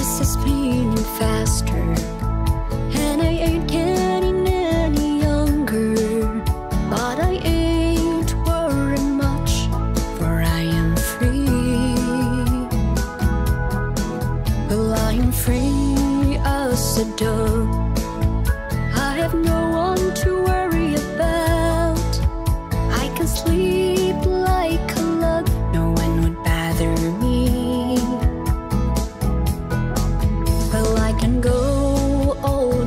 this is spinning faster, and I ain't getting any younger. But I ain't worried much, for I am free. Well, I am free as a dove. I have no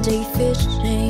Sunday fishing. Eh?